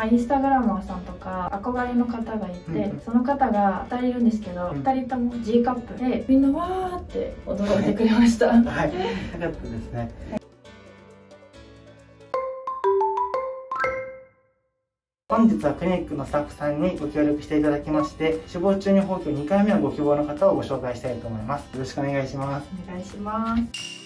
まあ、インスタグラマーさんとか憧れの方がいて、うん、その方が2人いるんですけど、うん、2人とも G カップでみんなわーって驚いてくれました。はい、よかったですね、本日はクリニックのスタッフさんにご協力していただきまして死亡中に放棄2回目のご希望の方をご紹介したいと思います。よろしくお願いします。お願いします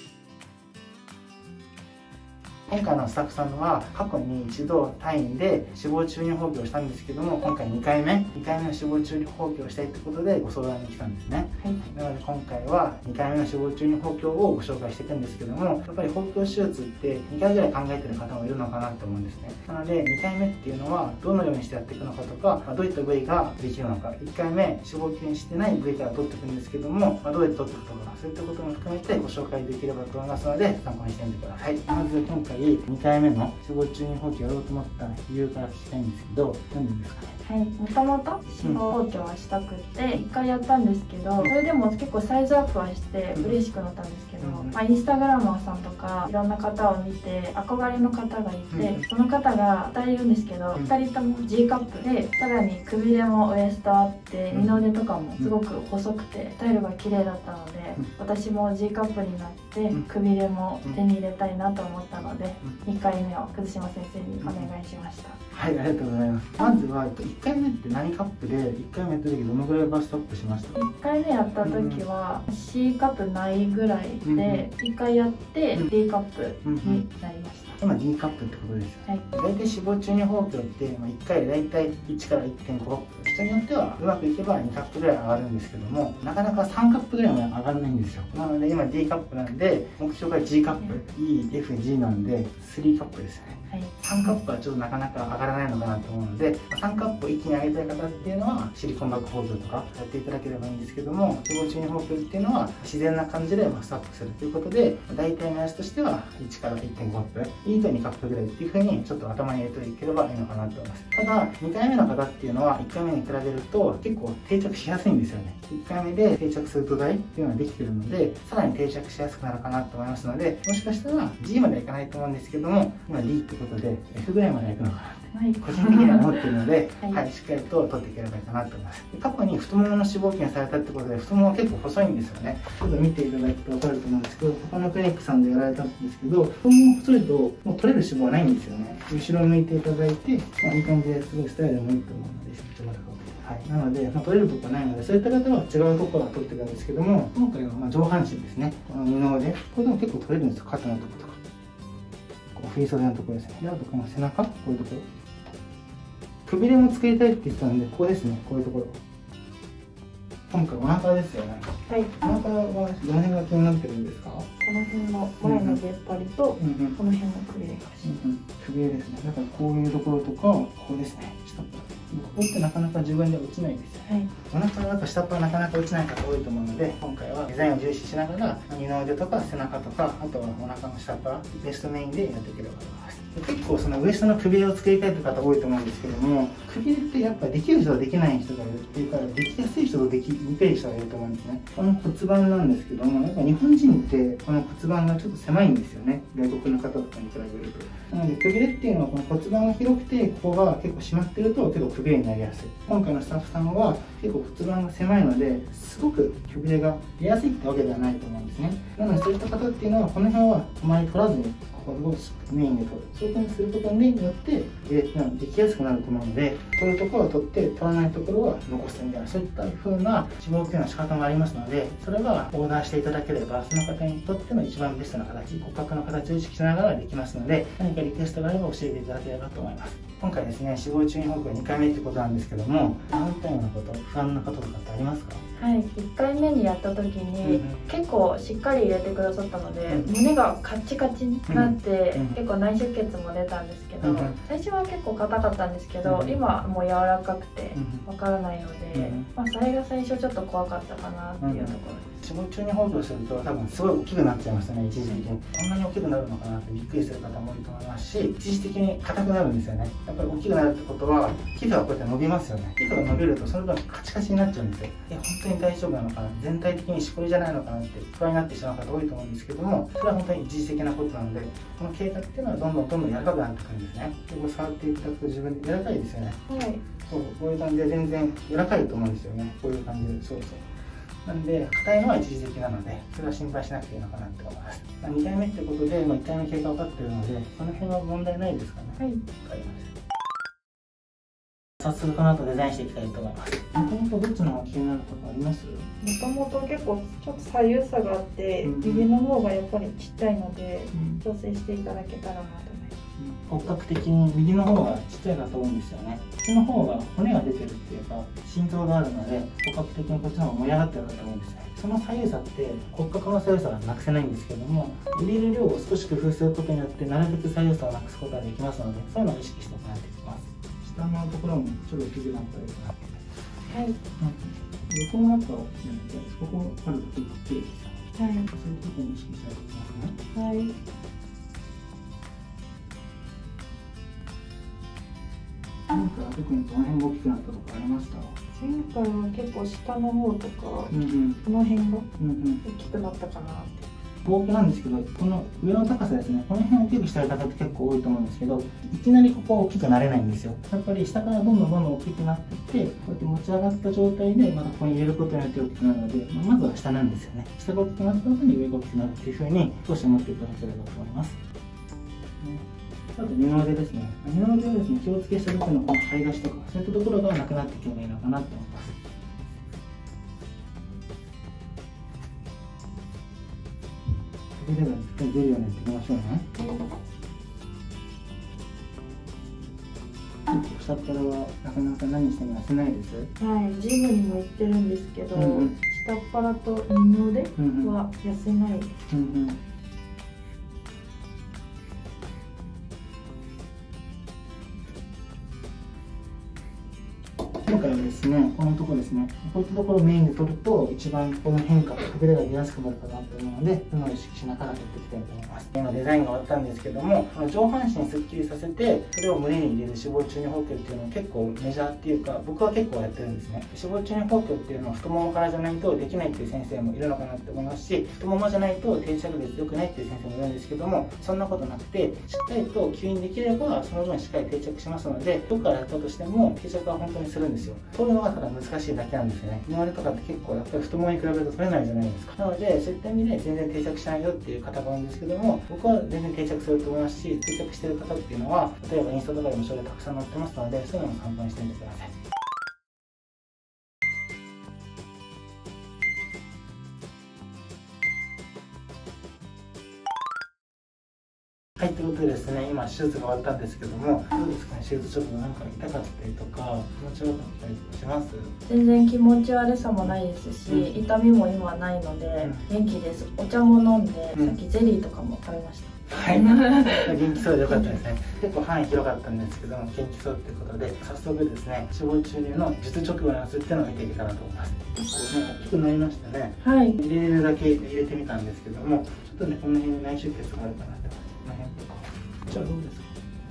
今回のスタッフさんは過去に一度単位で死亡注入放棄をしたんですけども今回2回目2回目の死亡注入放棄をしたいってことでご相談に来たんですね、はい、なので今回は2回目の死亡注入放棄をご紹介していくんですけどもやっぱり放棄手術って2回ぐらい考えてる方もいるのかなと思うんですね。なので2回目っていうのはどのようにしてやっていくのかとか、まあ、どういった部位ができるのか。1回目死亡吸引してない部位から取っていくんですけども、まあ、どうやって取っていくとかそういったことも含めてご紹介できればと思いますので参考にしてみてください。まず今回2回目の死亡中に放棄やろうと思った理由から聞きたいんですけど何でですかねはいもともと死亡放棄はしたくて1回やったんですけどそれでも結構サイズアップはして嬉しくなったんですけど、うん、まあ、インスタグラマーさんとかいろんな方を見て憧れの方がいて、うん、その方が2人いるんですけど、うん、2人とも G カップでさらにくびれもウエストあって二の腕とかもすごく細くてスタイルが綺麗だったので私も G カップになってくびれも手に入れたいなと思ったので2回目を崩島先生にお願いしました。はいありがとうございます。まずは1回目って何カップで1回目やった時どのぐらいバストアップしました？1回目やった時は C カップないぐらいで1回やって D カップになりました。今 D カップってことですよ、はい、大体脂肪中乳放棄って、まあ、1回で大体1から1.5カップ。人によってはうまくいけば2カップぐらい上がるんですけどもなかなか3カップぐらいまで上がらないんですよ。なので今 D カップなんで目標が G カップ、EFG なんで3カップですね。はい、3カップはちょっとなかなか上がらないのかなと思うので3カップを一気に上げたい方っていうのはシリコンバック包装とかやっていただければいいんですけども脂肪中に放棄っていうのは自然な感じでスタップするということで大体目安としては1から1.5カップいいと2カップぐらいっていうふうにちょっと頭に入れていければいいのかなと思います。ただ2回目の方っていうのは1回目に比べると結構定着しやすいんですよね。1回目で定着する土台っていうのができてるのでさらに定着しやすくなるかなと思いますのでもしかしたら G まではいかないと思うんですけども今 D ってことで F ぐらいまで行くのかなはい、個人的には思ってるので、はい、はい、しっかりと取っていければいいかなと思います。過去に太ももの脂肪筋されたってことで太ももは結構細いんですよね。ちょっと見ていただくと分かると思うんですけど他のクリニックさんでやられたんですけど太もも細いともう取れる脂肪はないんですよね。後ろ向いていただいて、まあ、いい感じですごいスタイルもいいと思うのでちょっとはい、なので、まあ、取れるとこないのでそういった方は違うところは取っていくんですけども今回はま上半身ですね。この二の腕。これでも結構取れるんですよ。肩のとこ振り袖のところですねであとこの背中こういうところ。くびれも作りたいって言ってたのでここですねこういうところ。今回お腹ですよね。はい。お腹はどの辺が気になってるんですか？この辺の前の出っ張りと、この辺のくびれが、うんうん、くびれですね。だからこういうところとかここですね。下っ腹ここってなかなか自分で落ちないんですよ、はい、お腹だと下っ腹なかなか落ちない方多いと思うので今回はデザインを重視しながら二の腕とか背中とかあとはお腹の下っ腹ベストメインでやっていければと思います。結構そのウエストのくびれを作りたいという方多いと思うんですけどもくびれってやっぱできる人とできない人がいるっていうからできやすい人とできにくい人がいると思うんですね。この骨盤なんですけどもやっぱ日本人ってこの骨盤がちょっと狭いんですよね。外国の方とかに比べると。なのでくびれっていうのはこの骨盤が広くてここが結構締まってると結構くびれになりやすい。今回のスタッフさんは結構骨盤が狭いのですごくくびれが出やすいってわけではないと思うんですね。なのでそういった方っていうのはこの辺はあまり取らずにここをメインで取る。そういうふうにすることによって入れできやすくなると思うので取るところを取って取らないところは残すみたいなそういったふうな脂肪吸の仕方もありますのでそれはオーダーしていただければその方にとっての一番ベストな形骨格の形を意識しながらできますので何かリクエストがあれば教えていただければと思います。今回ですね脂肪注入報告は2回目ってことなんですけども反対のこと不安なこととかってありますか？はい1回目にやった時に、結構しっかり入れてくださったので、胸がカチカチになって、結構内出血も出たんですけど、最初は結構硬かったんですけど、今もう柔らかくてわからないので、まあ、それが最初ちょっと怖かったかなっていうところです。脂肪中に放棄をすると多分すごい大きくなっちゃいますね一時的にこんなに大きくなるのかなってびっくりする方もいると思いますし一時的に硬くなるんですよね。やっぱり大きくなるってことは皮膚がこうやって伸びますよね。皮膚が伸びるとその分カチカチになっちゃうんですよ。で本当に大丈夫なのかな？全体的にしこりじゃないのかなって不安になってしまう方多いと思うんですけどもそれは本当に一時的なことなのでこの経過っていうのはどんどんどんどん柔らかくなってくるんですね。でこう触っていただくと自分で柔らかいですよね。はい。そうこういう感じで全然柔らかいと思うんですよね。こういう感じでそうそうなんで硬いのは一時的なのでそれは心配しなくていいのかなって思います、まあ、2回目ってことで、まあ、1回目経過分かってるのでその辺は問題ないですかね。はい。わかりました。早速この後デザインしていきたいと思います。もともとどっちの方が気になるとかあります？もともと結構ちょっと左右差があって、うん右の方がやっぱりちっちゃいのでうん。調整していただけたらなと骨格的に右の方がちっちゃいかと思うんですよね。こっちの方が骨が出てるっていうか心臓があるので骨格的にこっちの方が盛り上がってるかと思うんですよ。その左右差って骨格の左右差がなくせないんですけども入れる量を少し工夫することによってなるべく左右差をなくすことができますのでそういうのを意識して行っていきます。下のところもちょっと大きくなったりとか。はい。横の中を決めてここあるときってはい。そういうところに意識したいと思いますね。はいなんか特にどの辺が大きくなったとかありました？前回は結構下の方とかうんうん。この辺が大きくなったかなって。僕なんですけどこの上の高さですね。この辺を大きくしたい方って結構多いと思うんですけどいきなりここは大きくなれないんですよ。やっぱり下からどんどんどんどん大きくなっていってこうやって持ち上がった状態でまたここに入れることによって大きくなるので、まあ、まずは下なんですよね。下が大きくなった後に上が大きくなるっていう風に少し思っていただければと思いますあと二の腕ですね二の腕はです。ね気をつけした時のこの張り出しとかそういったところがなくなっていけばいいのかなと思います腕がしっかり出るようにやっていきましょうね下っ腹はなかなか何しても痩せないですはいジムにも行ってるんですけど、うんうん下っ腹と二の腕は痩せない、うんうんですね、このとこですね、こういったところをメインで取ると、一番この変化、隠れが出やすくなるかなと思うので、そのを意識しながらやっていきたいと思います。今デザインが終わったんですけども、この上半身すっきりさせて、それを胸に入れる脂肪中二包茎っていうのは結構メジャーっていうか、僕は結構やってるんですね。脂肪中二包茎っていうのは太ももからじゃないとできないっていう先生もいるのかなって思いますし、太ももじゃないと定着率良くないっていう先生もいるんですけども、そんなことなくて、しっかりと吸引できれば、その分しっかり定着しますので、どこからやったとしても定着は本当にするんですよ。取るのがただ難しいだけなんですよね。今までとかって結構やっぱり太ももに比べると取れないじゃないですか。なので、そういった意味で全然定着しないよっていう方が多いんですけども、僕は全然定着すると思いますし、定着してる方っていうのは、例えばインスタとかでもそれたくさん載ってますので、そういうのも参考にしてみてくださ。い、ですね、今手術が終わったんですけども、どうですかね、手術ちょっとなんか痛かったりとか、気持ち悪かったりします？全然気持ち悪さもないですし、うん。痛みも今はないので、元気です。お茶も飲んで、うん。さっきゼリーとかも食べました。はい、元気そうでよかったですね。結構範囲広かったんですけども、元気そうってことで、早速ですね、脂肪注入の術直後のやつっていうのを見ていけたらと思います。結構ね、大きくなりましたね。はい。入れるだけ入れてみたんですけども、ちょっとね、この辺に内出血があるかなって、この辺とか。じゃあどうですか？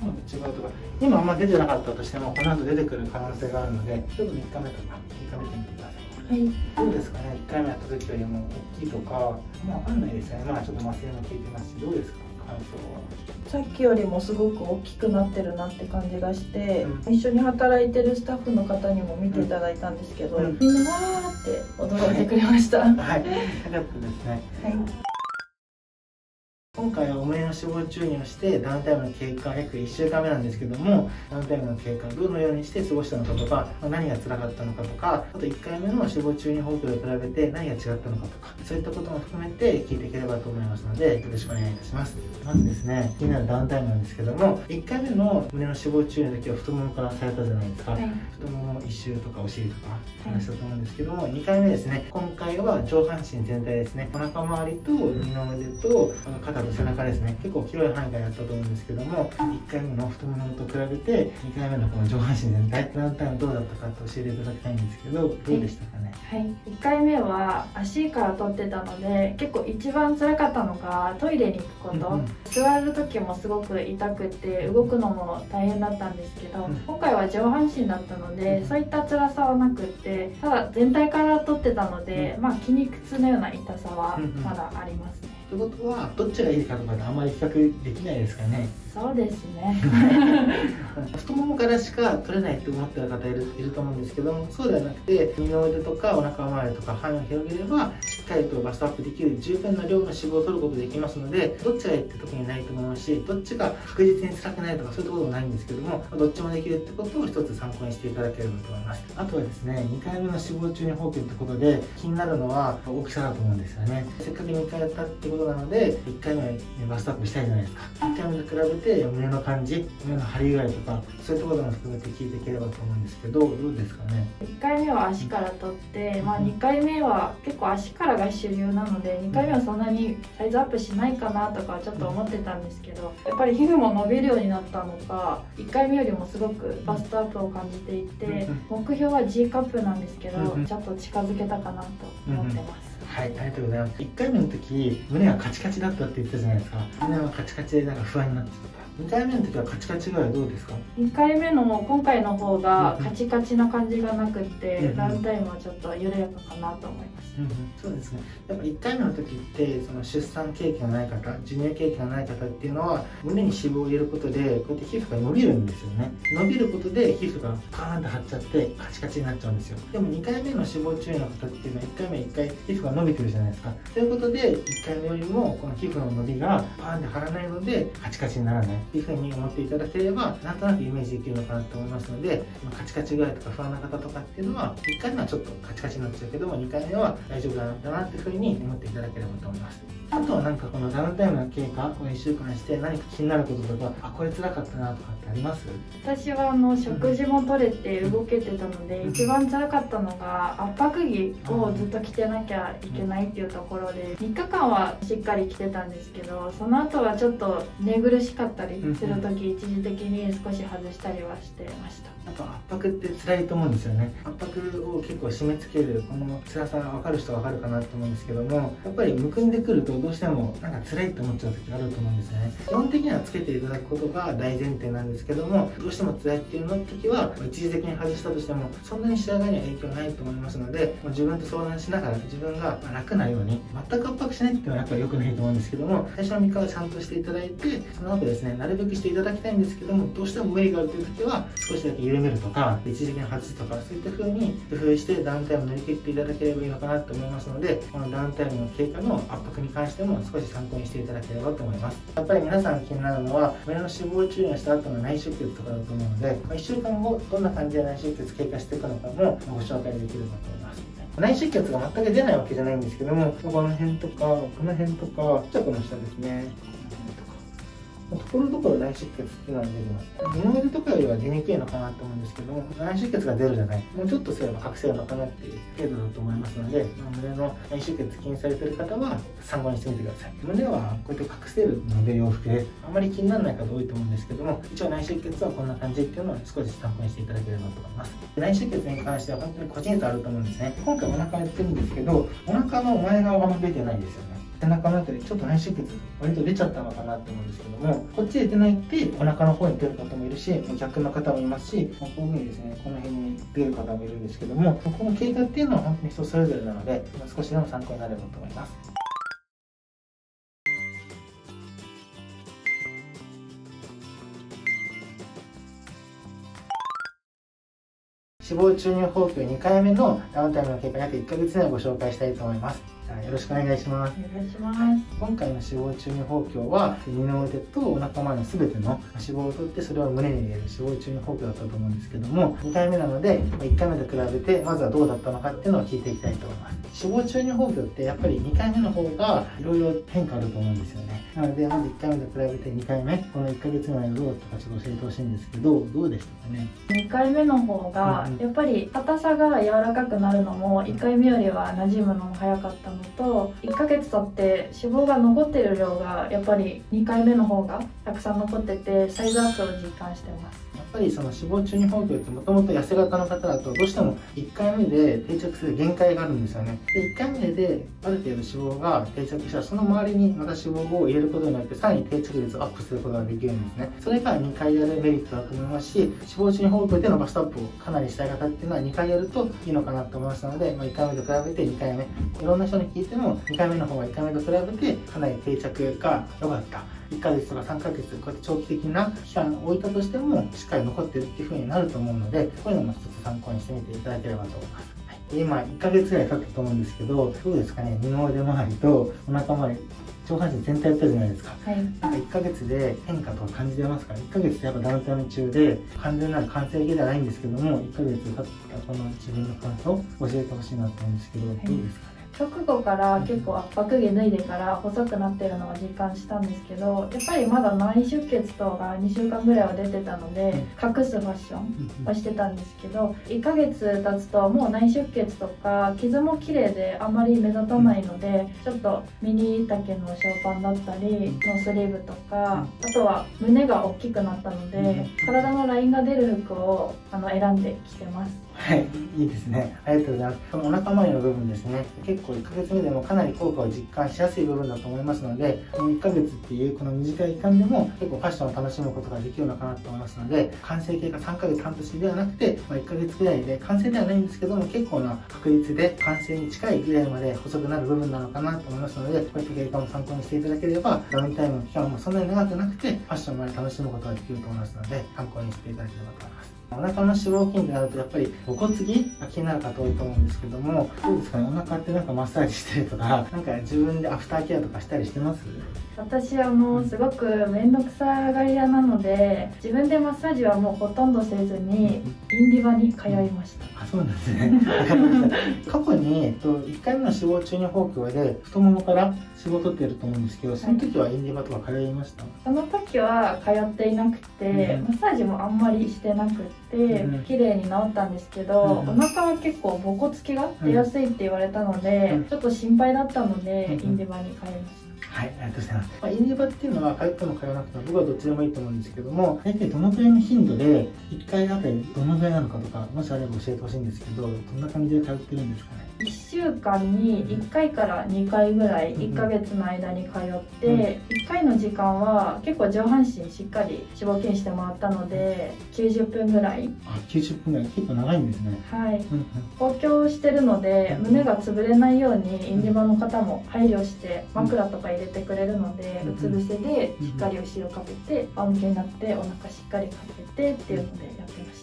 違うとか、今あんま出てなかったとしても、この後出てくる可能性があるので、ちょっと3日目とか、3日目で見てください。はい。どうですかね、1回目やった時よりも大きいとか、まあ、わかんないですよね。まあ、ちょっと麻酔も効いてますし、どうですか、感想は。さっきよりもすごく大きくなってるなって感じがして、う一緒に働いてるスタッフの方にも見ていただいたんですけど、うん。みんなわーって驚いてくれました、ははい、よかったですね。い今回はお胸の脂肪注入をしてダウンタイムの経過約1週間目なんですけどもダウンタイムの経過どのようにして過ごしたのかとかまあ何が辛かったのかとかあと1回目の脂肪注入方法と比べて何が違ったのかとかそういったことも含めて聞いていければと思いますのでよろしくお願いいたします。まずですね気になるダウンタイムなんですけども1回目の胸の脂肪注入の時は太ももからされたじゃないですか、はい。太もも一周とかお尻とか話したと思うんですけども、2回目ですね今回は上半身全体ですねお腹周りと二の腕と肩と背中ですね。結構広い範囲からやったと思うんですけども1回目の太ももと比べて2回目のこの上半身全体のタイムどうだったかと教えていただきたいんですけどどうでしたかね？はい、1回目は足から取ってたので結構一番辛かったのがトイレに行くこと、うんうん、座る時もすごく痛くて動くのも大変だったんですけど、うん、今回は上半身だったので、うん、そういった辛さはなくってただ全体から取ってたので、うん、まあ筋肉痛のような痛さはまだありますことはどっちがいいかとかってあんまり比較できないですかね。そうですね。太ももからしか取れないって思ってる方いるいると思うんですけどもそうではなくて二の腕とかお腹周りとか範囲を広げればしっかりとバストアップできる十分な量の脂肪を取ることできますのでどっちがいいって時にないと思いますしどっちが確実に辛くないとかそういうころもないんですけどもどっちもできるってことを一つ参考にしていただければと思います。あとはですね2回目の脂肪中に放棄ってことで気になるのは大きさだと思うんですよね。せっかく2回やったってことなので1回目バストアップしたいじゃないですか。1回目と比べて胸の感じ感じ目の張り具合とかそういうところも含めて聞いていければと思うんですけどどうですかね？1回目は足から取って、まあ、2回目は結構足からが主流なので2回目はそんなにサイズアップしないかなとかちょっと思ってたんですけどやっぱり皮膚も伸びるようになったのか1回目よりもすごくバストアップを感じていて目標は G カップなんですけどちょっと近づけたかなと思ってます。はい、ありがとうございます。1回目の時、胸がカチカチだったって言ってたじゃないですか。胸はカチカチでなんか不安になっちゃった。2回目の時はカチカチ具合どうですか？2回目の今回の方がカチカチな感じがなくて、うんうん、ランタイムはちょっと緩やかかなと思います、うんうん、そうですね。やっぱ1回目の時ってその出産経験がない方授乳経験がない方っていうのは胸に脂肪を入れることでこうやって皮膚が伸びるんですよね。伸びることで皮膚がパーンと張っちゃってカチカチになっちゃうんですよ。でも2回目の脂肪注意の方っていうのは1回目1回皮膚が伸びてるじゃないですか。ということで1回目よりもこの皮膚の伸びがパーンで張らないのでカチカチにならないっていうふうに思っていただければなんとなくイメージできるのかなと思いますのでカチカチ具合とか不安な方とかっていうのは1回目はちょっとカチカチになっちゃうけども2回目は大丈夫だなっていうふうに思っていただければと思います。あとはなんかこのダウンタイムの経過この1週間して何か気になることとかあこれ辛かったなとかってあります？私はあの食事も取れて動けてたので、うん、一番辛かったのが圧迫着をずっと着てなきゃいけないっていうところで3日間はしっかり着てたんですけどその後はちょっと寝苦しかったりする時一時的に少し外したりはしてました。あと圧迫って辛いと思うんですよね。圧迫を結構締め付けるこの辛さ分かる人は分かるかなと思うんですけどもやっぱりむくんでくるとどうしてもなんか辛いって思っちゃう時があると思うんですよね。基本的にはつけていただくことが大前提なんですけどもどうしても辛いっていうの時は一時的に外したとしてもそんなに仕上がりには影響ないと思いますので自分と相談しながら自分が楽なように全く圧迫しないっていうのはやっぱり良くないと思うんですけども最初の3日はちゃんとしていただいてその後ですねなるべくしていただきたいんですけどもどうしても無理があるという時は少しだけ緩めるとか一時的に外すとかそういった風に工夫してダウンタイムを乗り切っていただければいいのかなと思いますのでこのダウンタイムの経過の圧迫に関しても少し参考にしていただければと思います。やっぱり皆さん気になるのは胸の脂肪注入した後の内出血とかだと思うので1週間後どんな感じで内出血経過していくのかもご紹介できればと思います。内出血が全く出ないわけじゃないんですけどもこの辺とかこの辺とかちょっとこの下ですね。ところどころ内出血っていうのは出てます二の腕とかよりは出にくいのかなと思うんですけども内出血が出るじゃない。もうちょっとすれば隠せるのかなっていう程度だと思いますので、胸の内出血気にされてる方は参考にしてみてください。胸はこうやって隠せるので洋服であまり気にならない方多いと思うんですけども一応内出血はこんな感じっていうのを少し参考にしていただければと思います。内出血に関しては本当に個人差あると思うんですね。今回お腹やってるんですけどお腹の前側が出てないんですよね。背中の辺りちょっと内出血割と出ちゃったのかなと思うんですけどもこっちで出ないってお腹の方に出る方もいるし逆の方もいますしこういうふうにですねこの辺に出る方もいるんですけどもこの経過っていうのは本当に人それぞれなので少しでも参考になればと思います。脂肪注入放棄2回目のダウンタイムの経過約1ヶ月でご紹介したいと思います。よろしくお願いします。お願いします。今回の脂肪注入包協は二の腕とお腹周りのすべての脂肪を取ってそれを胸に入れる脂肪注入包協だったと思うんですけども2回目なので1回目と比べてまずはどうだったのかっていうのを聞いていきたいと思います。脂肪注入包協ってやっぱり2回目の方がいろいろ変化あると思うんですよね。なのでまず1回目と比べて2回目この1ヶ月前のどうだったかちょっと教えてほしいんですけどどうでしたかね？2回目の方がやっぱり硬さが柔らかくなるのも1回目よりは馴染むのも早かったのと1ヶ月経って脂肪が残ってる量がやっぱり2回目の方がたくさん残っててサイズアップを実感してます。ぱりその脂肪中に包協ってもともと痩せ型の方だとどうしても1回目で定着する限界があるんですよね。で1回目である程度脂肪が定着したらその周りにまた脂肪を入れることによってさらに定着率をアップすることができるんですね。それが2回やるメリットだと思いますし脂肪中に包協でのバストアップをかなりしたい方っていうのは2回やるといいのかなと思いますので、まあ、1回目と比べて2回目。いろんな人に聞いても2回目の方が1回目と比べてかなり定着が良かった。1ヶ月とか3ヶ月こうやって長期的な期間を置いたとしてもしっかり残ってるっていう風になると思うのでこういうのも一つ参考にしてみていただければと。思います、はい、今1ヶ月ぐらい経ったと思うんですけどどうですかね。二の腕周りとお腹周り上半身全体やったじゃないですか、はい、なんか1ヶ月で変化とか感じてますか？1ヶ月ってやっぱダウンタウン中で完全なる完成形ではないんですけども1ヶ月経ったこの自分の感想を教えてほしいなと思うんですけど、はい、どうですか？直後から結構圧迫着脱いでから細くなってるのが実感したんですけどやっぱりまだ内出血等が2週間ぐらいは出てたので隠すファッションはしてたんですけど1ヶ月経つともう内出血とか傷も綺麗であんまり目立たないのでちょっとミニ丈のショーパンだったりノースリーブとかあとは胸が大きくなったので体のラインが出る服をあの選んできてます。はい、いいですね。ありがとうございます。このお腹周りの部分ですね、結構1ヶ月目でもかなり効果を実感しやすい部分だと思いますので、この1ヶ月っていうこの短い期間でも結構ファッションを楽しむことができるのかなと思いますので、完成形が3ヶ月半年ではなくて、まあ、1ヶ月ぐらいで、完成ではないんですけども、結構な確率で完成に近いぐらいまで細くなる部分なのかなと思いますので、こういった経過も参考にしていただければ、ダウンタイムの期間もそんなに長くなくて、ファッションまで楽しむことができると思いますので、参考にしていただければと思います。お腹の脂肪筋ってなるとやっぱりお骨筋が気になる方多いと思うんですけどもどうですかね？お腹ってなんかマッサージしてるとか なんか自分でアフターケアとかしたりしてます？私はもうすごく面倒くさがり屋なので自分でマッサージはもうほとんどせずにインディバに通いました。あそうなんですね。過去に1回目の脂肪注入包協で太ももから脂肪取ってると思うんですけどその時はインディバとか通いました、その時は通っていなくて、うん、マッサージもあんまりしてなくて、うん、綺麗に治ったんですけど、うん、お腹は結構ボコつきが出やすいって言われたので、ちょっと心配だったので、インディバに通いました。はい、ありがとうございます。まあ、インディバっていうのは通っても通わなくても僕はどっちでもいいと思うんですけども、大体どのくらいの頻度で1回あたりどのくらいなのかとか、もしあれば教えてほしいんですけど、どんな感じで通ってるんですかね？1週間に1回から2回ぐらい1ヶ月の間に通って、1回の時間は結構上半身しっかり脂肪筋してもらったので90分ぐらい。あ90分ぐらい。結構長いんですね。はい。公共してるので胸が潰れないようにインディバの方も配慮して枕とか入れてくれるのでうつ伏せでしっかり後ろかけて仰向けになってお腹しっかりかけてっていうのでやってました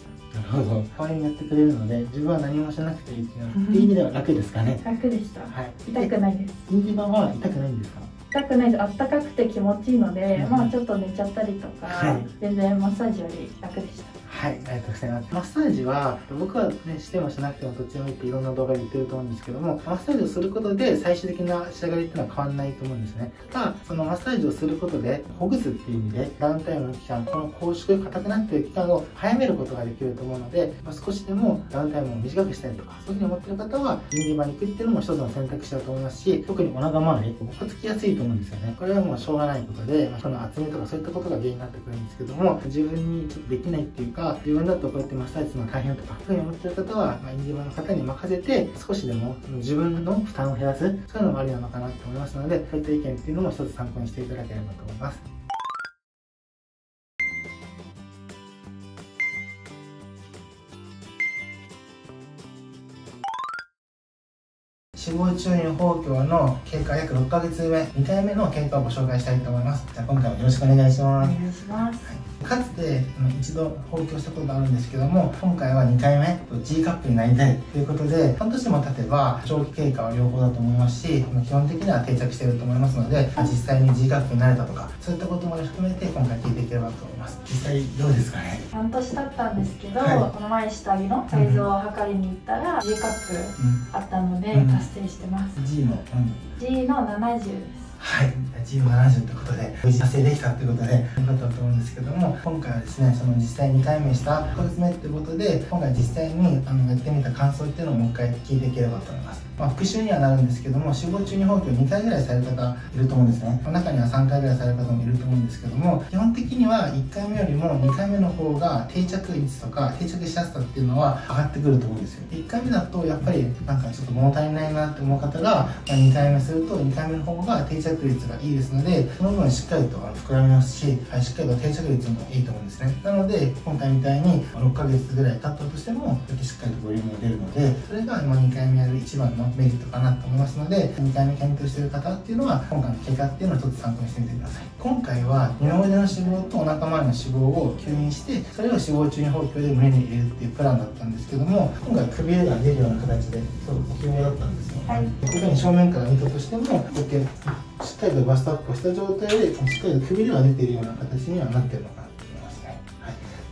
なるほど代わりにやってくれるので自分は何もしなくていいっていう意味では楽ですかね。楽でした、はい、痛くないです。インディバは痛くないんですか？痛くないです。あったかくて気持ちいいので、うん、まあちょっと寝ちゃったりとか、はい、全然マッサージより楽でしたはい、ありがとうございます。マッサージは、僕はね、してもしなくてもどっちでもいいっていろんな動画で言ってると思うんですけども、マッサージをすることで最終的な仕上がりっていうのは変わらないと思うんですね。ただ、そのマッサージをすることで、ほぐすっていう意味で、ダウンタイムの期間、この拘縮硬くなってる期間を早めることができると思うので、まあ、少しでもダウンタイムを短くしたりとか、そういうふうに思ってる方は、インディバに行くっていうのも一つの選択肢だと思いますし、特にお腹周り、ぼこつきやすいと思うんですよね。これはもうしょうがないことで、まあ、その厚みとかそういったことが原因になってくるんですけども、自分にちょっとできないっていうか、自分だとこうやってマッサージするの大変とか、そういうふうに思ってる方は、まあ、インディバの方に任せて、少しでも自分の負担を減らす、そういうのもありなのかなと思いますので、そういった意見っていうのも一つ参考にしていただければと思います。死亡中に包協の経過約6ヶ月目2回目の経過をご紹介したいと思います。じゃあ今回もよろしくお願いします。お願いします、はいかつて一度放棄したことがあるんですけども今回は2回目 G カップになりたいということで半年も経てば長期経過は良好だと思いますし基本的には定着していると思いますので実際に G カップになれたとかそういったことまで含めて今回聞いていければと思います。実際どうですかね？半年経ったんですけど、はい、この前下着のサイズを測りに行ったら、G カップあったので達成してます、G の、うん、G の70ですはいチーム70ということで無事達成できたということでよかったと思うんですけども今回はですねその実際2回目した1ヶ月目ということで今回実際にあのやってみた感想っていうのをもう一回聞いていければと思います。まあ、復習にはなるんですけども死亡中に放棄を2回ぐらいされる方いると思うんですね。中には3回ぐらいされる方もいると思うんですけども基本的には1回目よりも2回目の方が定着率とか定着しやすさっていうのは上がってくると思うんですよ。1回目だとやっぱりなんかちょっと物足りないなって思う方が、まあ、2回目すると2回目の方が定着率がいいですのでその分しっかりと膨らみますし、はい、しっかりと定着率もいいと思うんですね。なので今回みたいに6ヶ月ぐらい経ったとしてもしっかりとボリュームが出るのでそれが2回目やる一番のメリットかなと思いますので2回目検討している方っていうのは今回の結果っていうのを一つ参考にしてみてください。今回は二の腕の脂肪とお腹周りの脂肪を吸引してそれを脂肪中に放棄で胸に入れるっていうプランだったんですけども今回首が出るような形でそうご希望だったんですよ、はい、こういうふうに正面から見たとしてもこうやってしっかりとバストアップした状態でしっかりと首では出ているような形にはなってるのかな。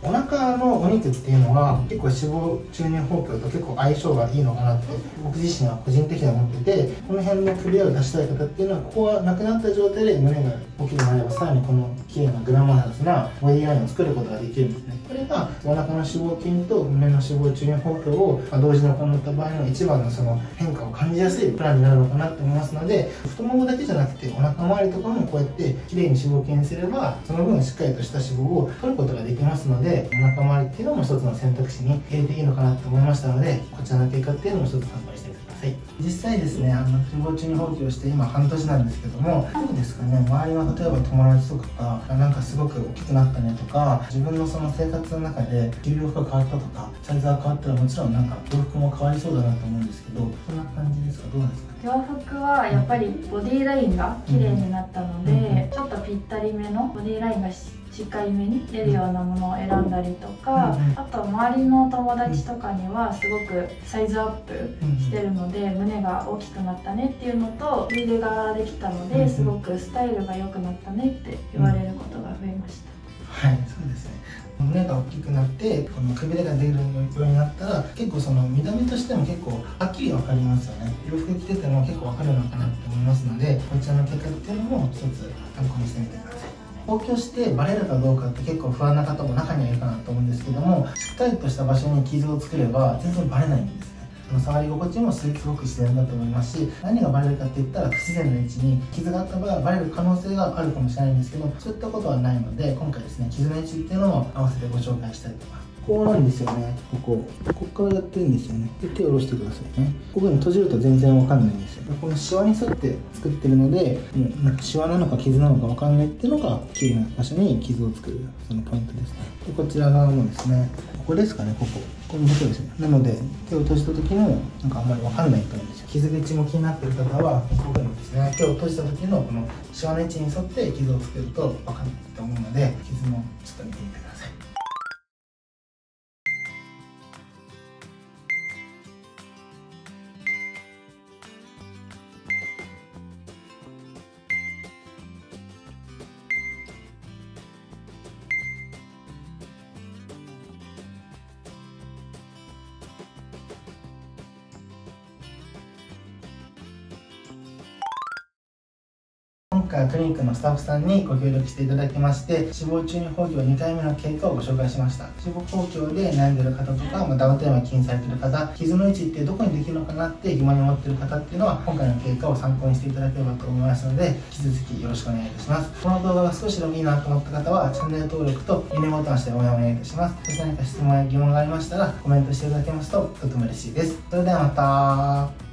お腹のお肉っていうのは結構脂肪中乳包協と結構相性がいいのかなって僕自身は個人的には思っててこの辺の首を出したい方っていうのはここがなくなった状態で胸が大きくなればさらにこの綺麗なグラマラスなボディラインを作ることができるんですねこれがお腹の脂肪筋と胸の脂肪中乳包協を同時に行った場合の一番のその変化を感じやすいプランになるのかなと思いますので太ももだけじゃなくてお腹周りとかもこうやって綺麗に脂肪筋にすればその分しっかりとした脂肪を取ることができますのでお腹周りっていうのも一つの選択肢に入れていいのかなと思いましたのでこちらの結果っていうのも一つ参考にしてください。実際ですねあの脂肪中に放棄をして今半年なんですけどもどうですかね周りは例えば友達とかがなんかすごく大きくなったねとか自分のその生活の中で着る洋服が変わったとかサイズが変わったらもちろんなんか洋服も変わりそうだなと思うんですけどそんな感じですか？どうですか？洋服はやっぱりボディラインが綺麗になったので、うん、ちょっとぴったりめのボディラインがししっかりめに出るようなものを選んだりとか、あと周りの友達とかにはすごくサイズアップしてるので、胸が大きくなったねっていうのとリールができたのですごくスタイルが良くなったねって言われることが増えました。はいそうですね。胸が大きくなってこのくびれが出るようになったら結構その見た目としても結構はっきり分かりますよね。洋服着てても結構分かるのかなと思いますのでこちらの結果っていうのも一つ参考にしてみてください公共してバレるかどうかって結構不安な方も中にはいるかなと思うんですけどもしっかりとした場所に傷を作れば全然バレないんですね。その触り心地もすごく自然だと思いますし何がバレるかって言ったら不自然な位置に傷があった場合バレる可能性があるかもしれないんですけどそういったことはないので今回ですね傷の位置っていうのを合わせてご紹介したいと思いますこうなんですよね。ここ。ここからやってるんですよね。で手を下ろしてくださいね。ここに閉じると全然わかんないんですよ。このシワに沿って作ってるのでもうなんかシワなのか傷なのかわかんないっていうのが綺麗な場所に傷を作るそのポイントですね。でこちら側もですねここですかねここ。このことですね。なので手を閉じた時もなんかあんまりわかんないと思うんですよ。傷口も気になってる方はここにですね手を閉じた時のこのシワの位置に沿って傷を作るとわかんないと思うので傷もちょっと見てみて。回クリニックのスタッフさんにご協力していただきまして脂肪中に放棄2回目の経過をご紹介しました。脂肪放棄で悩んでる方とか、まあ、ダウンテーマ気にされてる方傷の位置ってどこにできるのかなって疑問に思ってる方っていうのは今回の経過を参考にしていただければと思いますので引き続きよろしくお願いいたします。この動画が少しでもいいなと思った方はチャンネル登録といいねボタンをして応援お願いいたします。そし何か質問や疑問がありましたらコメントしていただけますととても嬉しいです。それではまた。